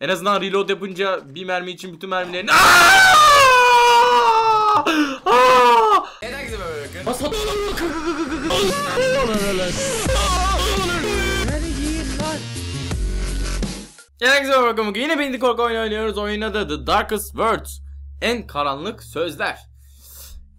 En azından reload yapınca bir mermi için bütün mermilerin... Aa! Aa! Herkese merhaba bugün yine Bindi Korku oyunu oynuyoruz. Oyunun adı The Darkest Words. En karanlık sözler.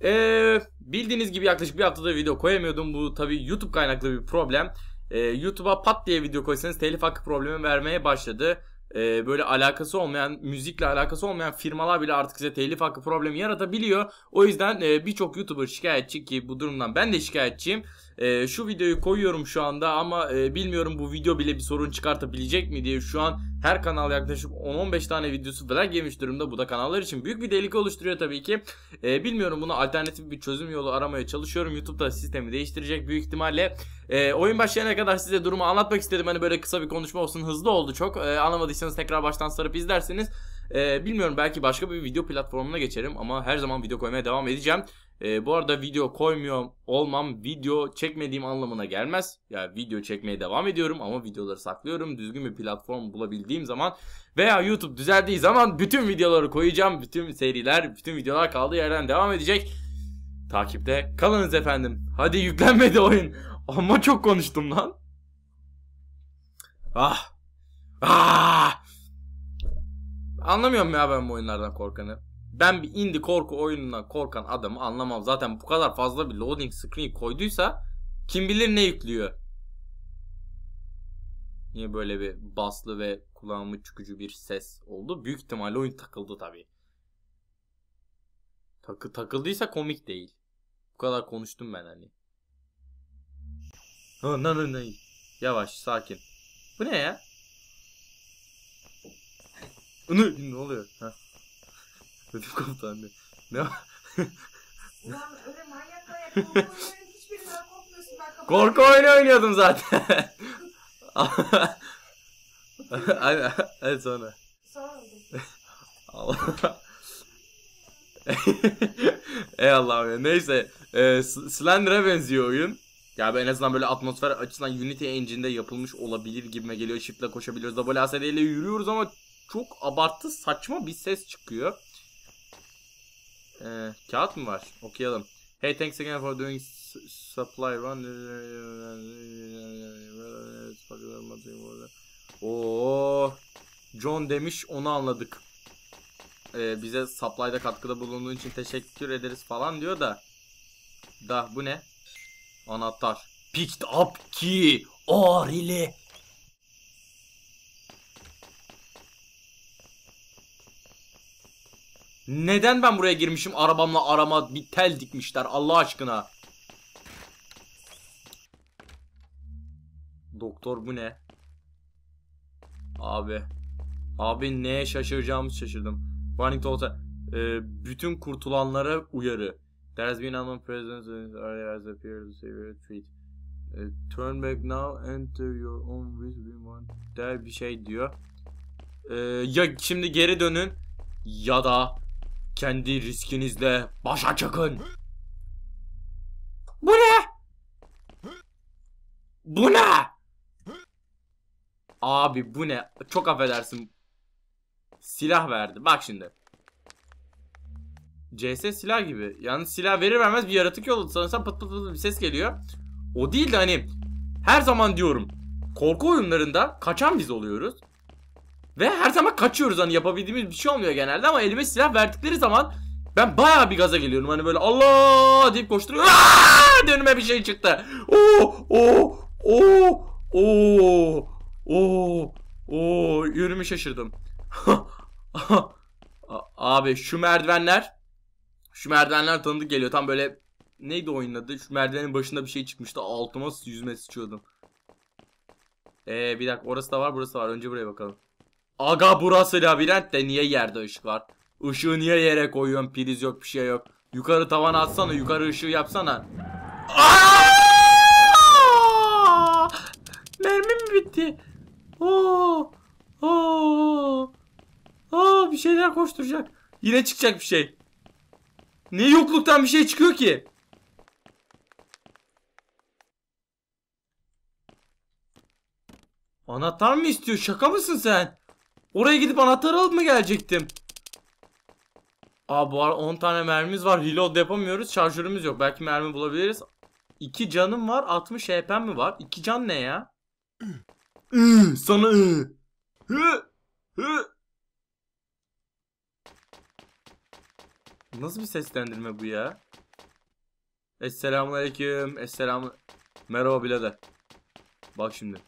Ee, bildiğiniz gibi yaklaşık bir haftada video koyamıyordum. Bu tabi YouTube kaynaklı bir problem. Ee, YouTube'a pat diye video koysanız telif hakkı problemi vermeye başladı. Ee, böyle alakası olmayan, müzikle alakası olmayan firmalar bile artık size telif hakkı problemi yaratabiliyor. O yüzden e, birçok YouTuber şikayetçi ki bu durumdan ben de şikayetçiyim. E, şu videoyu koyuyorum şu anda ama e, bilmiyorum bu video bile bir sorun çıkartabilecek mi diye şu an her kanal yaklaşık 10-15 tane videosu falan yemiş durumda. Bu da kanallar için büyük bir delik oluşturuyor tabii ki. E, bilmiyorum buna alternatif bir çözüm yolu aramaya çalışıyorum. YouTube'da sistemi değiştirecek büyük ihtimalle. E, oyun başlayana kadar size durumu anlatmak istedim. Hani böyle kısa bir konuşma olsun hızlı oldu çok. E, anlamadıysanız tekrar baştan sarıp izlerseniz. E, bilmiyorum belki başka bir video platformuna geçerim ama her zaman video koymaya devam edeceğim. E, bu arada video koymuyor olmam video çekmediğim anlamına gelmez. Ya yani video çekmeye devam ediyorum ama videoları saklıyorum. Düzgün bir platform bulabildiğim zaman veya YouTube düzeldiği zaman bütün videoları koyacağım. Bütün seriler, bütün videolar kaldığı yerden devam edecek. Takipte kalınız efendim. Hadi yüklenmedi oyun. Ama çok konuştum lan. Ah. Ah. Anlamıyorum ya ben bu oyunlardan korkanı. Ben bir indie korku oyunundan korkan adamı anlamam. Zaten bu kadar fazla bir loading screen koyduysa kim bilir ne yüklüyor. Niye böyle bir baslı ve kulağımı çıkıcı bir ses oldu? Büyük ihtimalle oyun takıldı tabi. Takı takıldıysa komik değil. Bu kadar konuştum ben hani. Ha, ne, ne, ne. Yavaş sakin. Bu ne ya? Ne, oluyor? Ha. Koptu anne. Ne? Ulan öyle manyak manyak korku hiçbirinden korkmuyorsun. Ben kapatıyorum. Korku oyunu oynuyordum zaten. hadi, hadi sonra. Sonra oldu. Allah. Ey Allah'ım ya. Neyse. E, Slender'a benziyor oyun. Ya ben en azından böyle atmosfer açısından Unity Engine'de yapılmış olabilir gibime geliyor. Shift'le koşabiliyoruz. WASD ile yürüyoruz ama çok abartı saçma bir ses çıkıyor. Ee, kağıt mı var? Okuyalım. Hey thanks again for doing supply run. Oo, John demiş onu anladık. Ee, bize supply'da katkıda bulunduğun için teşekkür ederiz falan diyor da. Da bu ne? Anahtar. Picked up key. Oh really? Neden ben buraya girmişim arabamla arama bir tel dikmişler Allah aşkına. Doktor bu ne? Abi. Abi neye şaşıracağımı şaşırdım. Warning to all- Ee, bütün kurtulanlara uyarı. There has been unknown presence in area has appeared to severe threat. Ee, turn back now, enter your own risk we want. Der bir şey diyor. Ee, ya şimdi geri dönün ya da kendi riskinizle başa çıkın. Bu ne? Bu ne? Abi bu ne? Çok affedersin. Silah verdi. Bak şimdi. CS silah gibi. Yalnız silah verir vermez bir yaratık yolladı. Sanırsam pıt pıt pıt bir ses geliyor. O değil de hani her zaman diyorum korku oyunlarında kaçan biz oluyoruz. Ve her zaman kaçıyoruz hani yapabildiğimiz bir şey olmuyor genelde ama elime silah verdikleri zaman ben bayağı bir gaza geliyorum. Hani böyle Allah deyip koşturuyorum. Aa! Önüme bir şey çıktı. Oo, oo, oo, oo, oo, oo, yönümü şaşırdım. Abi şu merdivenler şu merdivenler tanıdık geliyor. Tam böyle neydi oyunun adı? Şu merdivenin başında bir şey çıkmıştı. Altıma yüzme sıçıyordum. Ee bir dakika orası da var burası da var. Önce buraya bakalım. Aga burası labirent de niye yerde ışık var? Işığı niye yere koyuyorsun? Priz yok bir şey yok. Yukarı tavana atsana. Yukarı ışığı yapsana. Aa! Mermim bitti. Oo! Oo! Aa bir şeyler koşturacak. Yine çıkacak bir şey. Ne yokluktan bir şey çıkıyor ki? Anahtar mı istiyor? Şaka mısın sen? Oraya gidip anahtar alıp mı gelecektim? Aa bu ara 10 tane mermimiz var. Reload yapamıyoruz. Şarjörümüz yok. Belki mermi bulabiliriz. 2 canım var. 60 HP'm mi var? 2 can ne ya? Sana. Nasıl bir seslendirme bu ya? Esselamun aleyküm. Esselamu... Merhaba birader. Bak şimdi.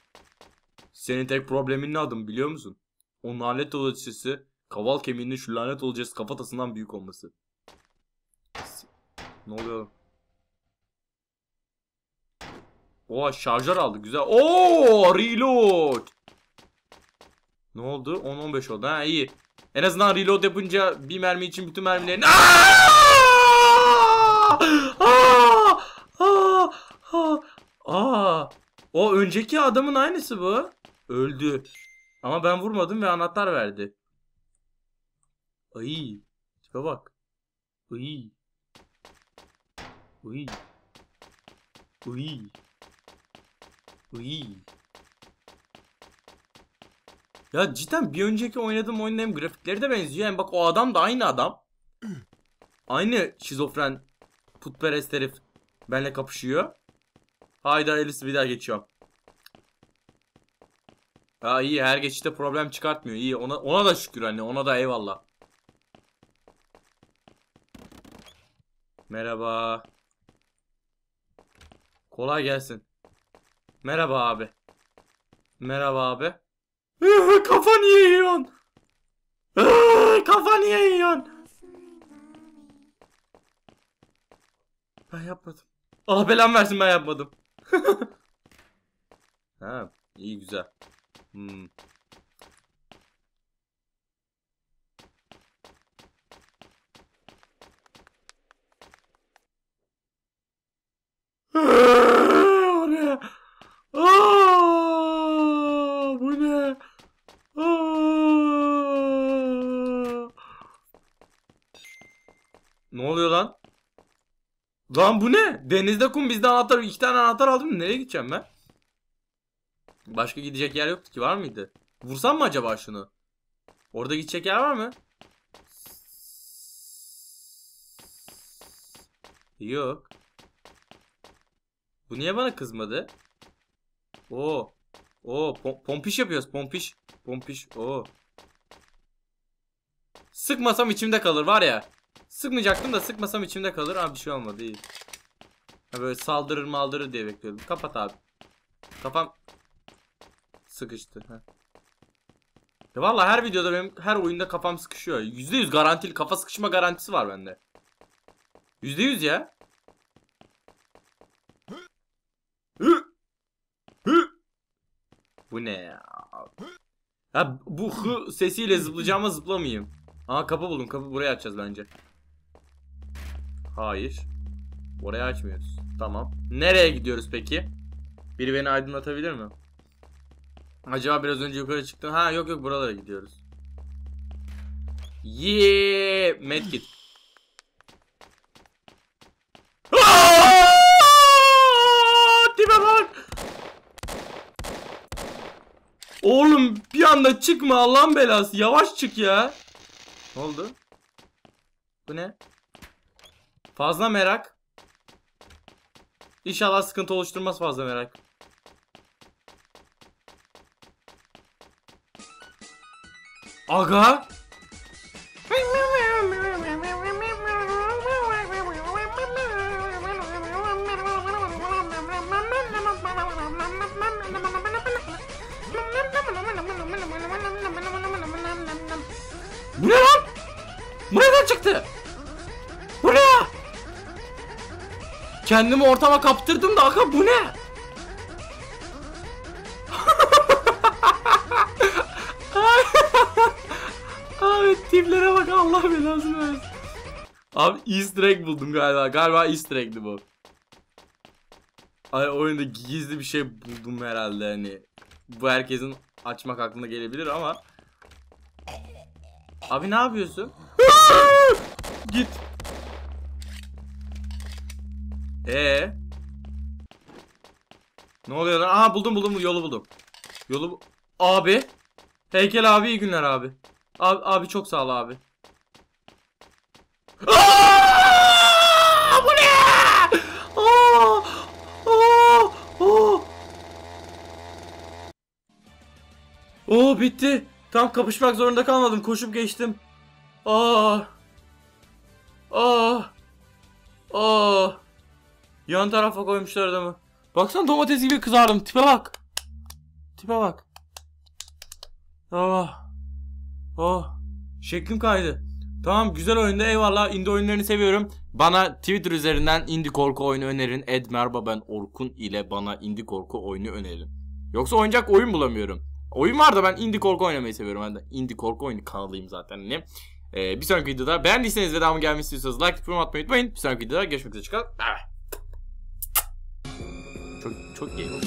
Senin tek problemin ne adım biliyor musun? O lanet olacası kaval kemiğinin şu lanet olacası kafatasından büyük olması. Ne oluyor? Oha şarjör aldı güzel. Oo reload. Ne oldu? 10-15 oldu. Ha iyi. En azından reload yapınca bir mermi için bütün mermilerin... Aa! Aa! Aa! Aa! Aa! O önceki adamın aynısı bu. Öldü. Ama ben vurmadım ve anahtar verdi. Ay. Tipe bak. Ay. Ay. Ay. Ay. Ya cidden bir önceki oynadığım oyunun hem grafikleri de benziyor hem bak o adam da aynı adam. Aynı şizofren putperest herif benle kapışıyor. Haydar Elis'i bir daha geçiyorum. Ha iyi her geçişte problem çıkartmıyor. İyi ona ona da şükür anne. Ona da eyvallah. Merhaba. Kolay gelsin. Merhaba abi. Merhaba abi. Kafa niye yiyorsun? Kafa niye yiyorsun? Ben yapmadım. Allah belamı versin ben yapmadım. ha iyi güzel. Hmm. Ne? Aa, bu ne? Aa. Ne oluyor lan? Lan bu ne? Denizde kum bizde anahtar. iki tane anahtar aldım. Nereye gideceğim ben? Başka gidecek yer yoktu ki var mıydı? Vursam mı acaba şunu? Orada gidecek yer var mı? Yok. Bu niye bana kızmadı? Oo. Oo pom- pompiş yapıyoruz pompiş. Pompiş. Oo. Sıkmasam içimde kalır var ya. Sıkmayacaktım da sıkmasam içimde kalır. Abi bir şey olmadı iyi. Ha böyle saldırır maldırır diye bekliyordum. Kapat abi. Kafam sıkıştı. Ha. Ya vallahi her videoda benim her oyunda kafam sıkışıyor. %100 garantili kafa sıkışma garantisi var bende. %100 ya. Bu ne ya? Ha bu hı sesiyle zıplayacağıma zıplamayayım. Aa kapı buldum. Kapı buraya açacağız bence. Hayır. Orayı açmıyoruz. Tamam. Nereye gidiyoruz peki? Biri beni aydınlatabilir mi? Acaba biraz önce yukarı çıktın. Ha yok yok buralara gidiyoruz. Yeee medkit. Aa! Tipe bak. Oğlum bir anda çıkma Allah'ın belası. Yavaş çık ya. Ne oldu? Bu ne? Fazla merak. İnşallah sıkıntı oluşturmaz fazla merak. Aga. Bu ne lan? Bu nereden çıktı? Bu ne? Kendimi ortama kaptırdım da aga bu ne? Tiplere bak Allah belasını versin. Abi easter egg buldum galiba. Galiba easter egg'di bu. Ay oyunda gizli bir şey buldum herhalde hani. Bu herkesin açmak aklına gelebilir ama. Abi ne yapıyorsun? Git. Ee. Ne oluyor lan? Aha buldum buldum yolu buldum. Yolu bu- Abi. Heykel abi iyi günler abi. Abi, abi çok sağ ol abi. Aa! Bu ne? Aa! Aa! Aa! Oo bitti. Tam kapışmak zorunda kalmadım. Koşup geçtim. Aa! Aa! Aa! Yan tarafa koymuşlar adamı. Baksana domates gibi kızardım. Tipe bak. Tipe bak. Ah. Oh. Şeklim kaydı. Tamam güzel oyunda eyvallah indie oyunlarını seviyorum. Bana Twitter üzerinden indie korku oyunu önerin. Ed merhaba ben Orkun ile bana indie korku oyunu önerin. Yoksa oynayacak oyun bulamıyorum. Oyun var da ben indie korku oynamayı seviyorum. Ben de indie korku oyunu kanalıyım zaten. Hani. Ee, bir sonraki videoda beğendiyseniz ve devamı gelmesi istiyorsanız like tıklamayı atmayı unutmayın. Bir sonraki videoda görüşmek üzere çıkalım. Çok, çok iyi oldu.